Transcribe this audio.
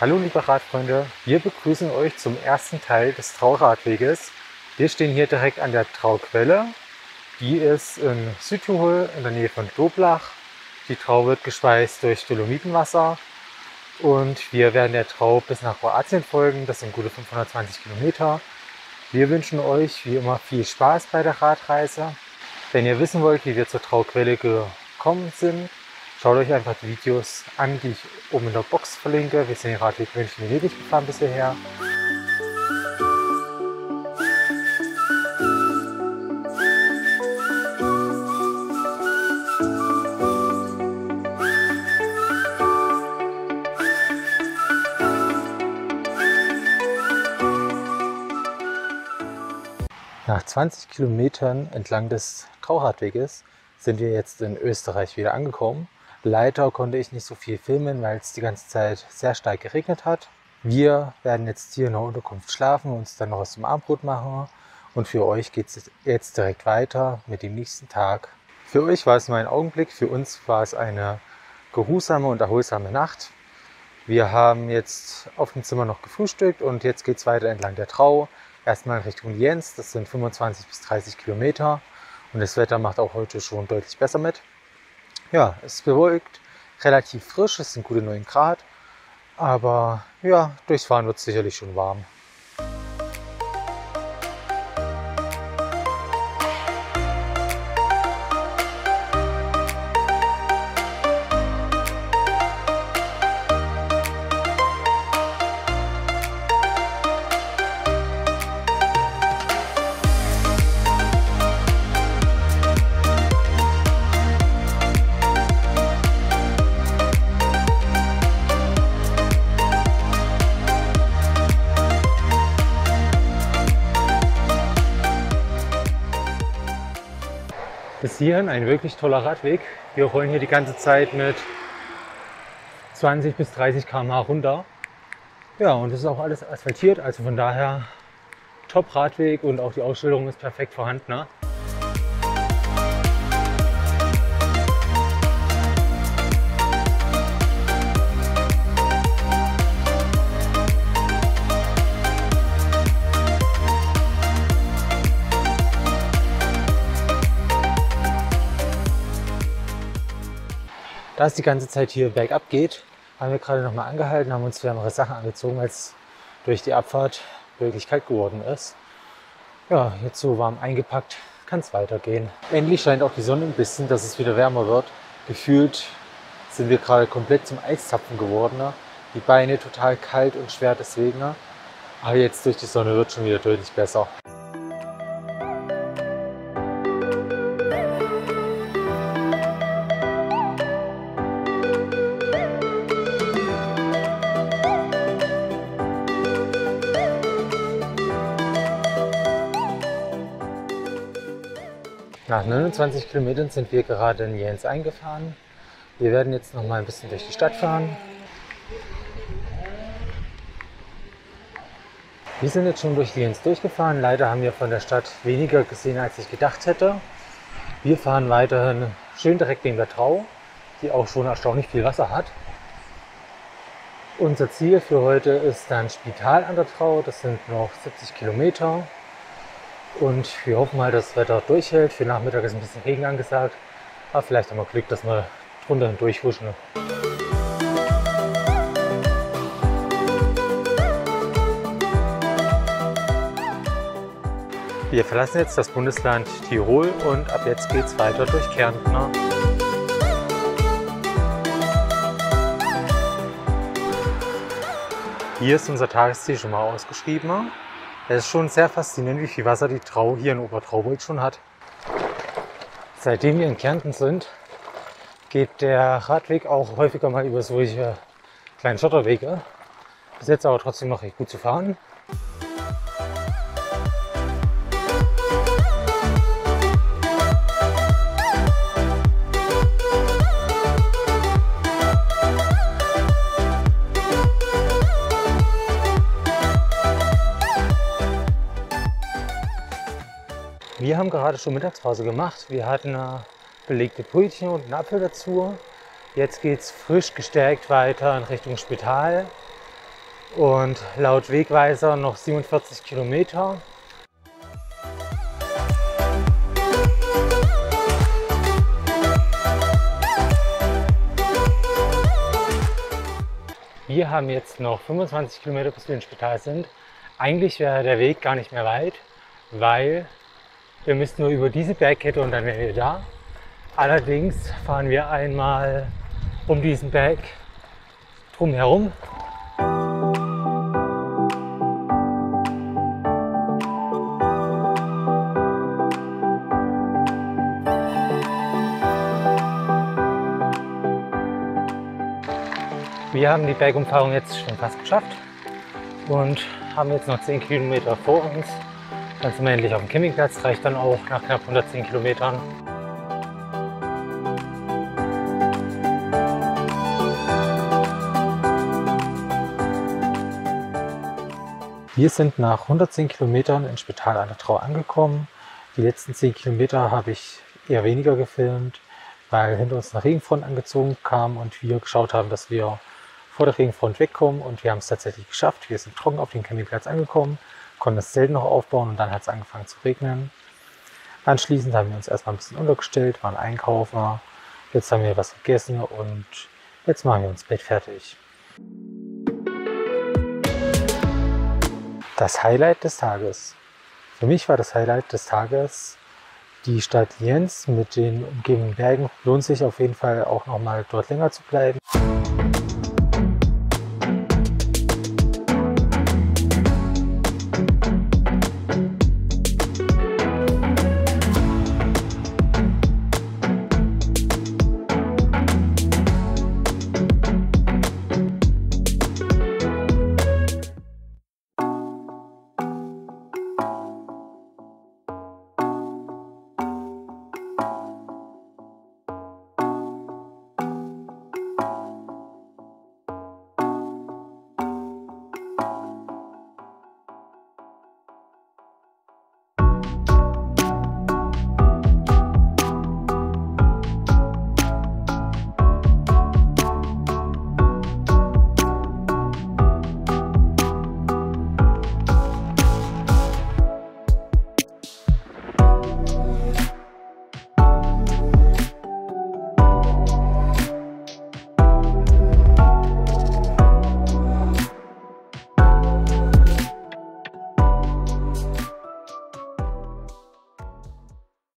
Hallo liebe Radfreunde, wir begrüßen euch zum ersten Teil des Trauradweges. Wir stehen hier direkt an der Trauquelle. Die ist in Südtirol in der Nähe von Doblach. Die Trau wird gespeist durch Dolomitenwasser und wir werden der Trau bis nach Kroatien folgen. Das sind gute 520 Kilometer. Wir wünschen euch wie immer viel Spaß bei der Radreise. Wenn ihr wissen wollt, wie wir zur Trauquelle gekommen sind, Schaut euch einfach die Videos an, die ich oben in der Box verlinke. Wir sind den Radweg München-Venedig gefahren bis hierher. Nach 20 Kilometern entlang des Trauradweges sind wir jetzt in Österreich wieder angekommen. Leider konnte ich nicht so viel filmen, weil es die ganze Zeit sehr stark geregnet hat. Wir werden jetzt hier in der Unterkunft schlafen, uns dann noch was zum Abendbrot machen. Und für euch geht es jetzt direkt weiter mit dem nächsten Tag. Für euch war es nur ein Augenblick, für uns war es eine geruhsame und erholsame Nacht. Wir haben jetzt auf dem Zimmer noch gefrühstückt und jetzt geht es weiter entlang der Trau. Erstmal in Richtung Jens, das sind 25 bis 30 Kilometer. Und das Wetter macht auch heute schon deutlich besser mit. Ja, es bewölkt, relativ frisch, es sind gute 9 Grad. Aber ja, durchs Fahren wird es sicherlich schon warm. Bis hierhin ein wirklich toller Radweg. Wir rollen hier die ganze Zeit mit 20 bis 30 km/h runter. Ja, und es ist auch alles asphaltiert, also von daher top Radweg und auch die Ausstellung ist perfekt vorhanden. Ne? Da es die ganze Zeit hier bergab geht, haben wir gerade noch mal angehalten, haben uns wärmere Sachen angezogen, es durch die Abfahrt wirklich kalt geworden ist. Ja, jetzt so warm eingepackt, kann es weitergehen. Endlich scheint auch die Sonne ein bisschen, dass es wieder wärmer wird. Gefühlt sind wir gerade komplett zum Eiszapfen geworden. Ne? Die Beine total kalt und schwer deswegen. Ne? Aber jetzt durch die Sonne wird schon wieder deutlich besser. Nach 29 Kilometern sind wir gerade in Jens eingefahren. Wir werden jetzt noch mal ein bisschen durch die Stadt fahren. Wir sind jetzt schon durch Jens durchgefahren. Leider haben wir von der Stadt weniger gesehen, als ich gedacht hätte. Wir fahren weiterhin schön direkt neben der Trau, die auch schon erstaunlich viel Wasser hat. Unser Ziel für heute ist dann Spital an der Trau. Das sind noch 70 Kilometer. Und wir hoffen mal, dass das Wetter durchhält. Für Nachmittag ist ein bisschen Regen angesagt. Aber vielleicht haben wir Glück, dass wir drunter hindurchhuschen. Wir verlassen jetzt das Bundesland Tirol und ab jetzt geht es weiter durch Kärnten. Hier ist unser Tagesziel schon mal ausgeschrieben. Es ist schon sehr faszinierend, wie viel Wasser die Trau hier in Obertraubold schon hat. Seitdem wir in Kärnten sind, geht der Radweg auch häufiger mal über solche kleinen Schotterwege. Bis jetzt aber trotzdem noch recht gut zu fahren. Wir haben gerade schon Mittagspause gemacht. Wir hatten äh, belegte Brötchen und einen Apfel dazu. Jetzt geht es frisch gestärkt weiter in Richtung Spital. und laut Wegweiser noch 47 Kilometer. Wir haben jetzt noch 25 Kilometer bis wir ins Spital sind. Eigentlich wäre der Weg gar nicht mehr weit, weil wir müssten nur über diese Bergkette und dann wären wir da. Allerdings fahren wir einmal um diesen Berg drumherum. Wir haben die Bergumfahrung jetzt schon fast geschafft und haben jetzt noch 10 Kilometer vor uns. Dann sind wir endlich auf dem Campingplatz, reicht dann auch nach knapp 110 Kilometern. Wir sind nach 110 Kilometern in Spital an der Trau angekommen. Die letzten 10 Kilometer habe ich eher weniger gefilmt, weil hinter uns eine Regenfront angezogen kam und wir geschaut haben, dass wir vor der Regenfront wegkommen und wir haben es tatsächlich geschafft. Wir sind trocken auf dem Campingplatz angekommen, konnten das Zelt noch aufbauen und dann hat es angefangen zu regnen. Anschließend haben wir uns erstmal ein bisschen untergestellt, waren einkaufen. Jetzt haben wir was gegessen und jetzt machen wir uns Bett fertig. Das Highlight des Tages. Für mich war das Highlight des Tages die Stadt Jens mit den umgebenden Bergen. Lohnt sich auf jeden Fall auch nochmal dort länger zu bleiben.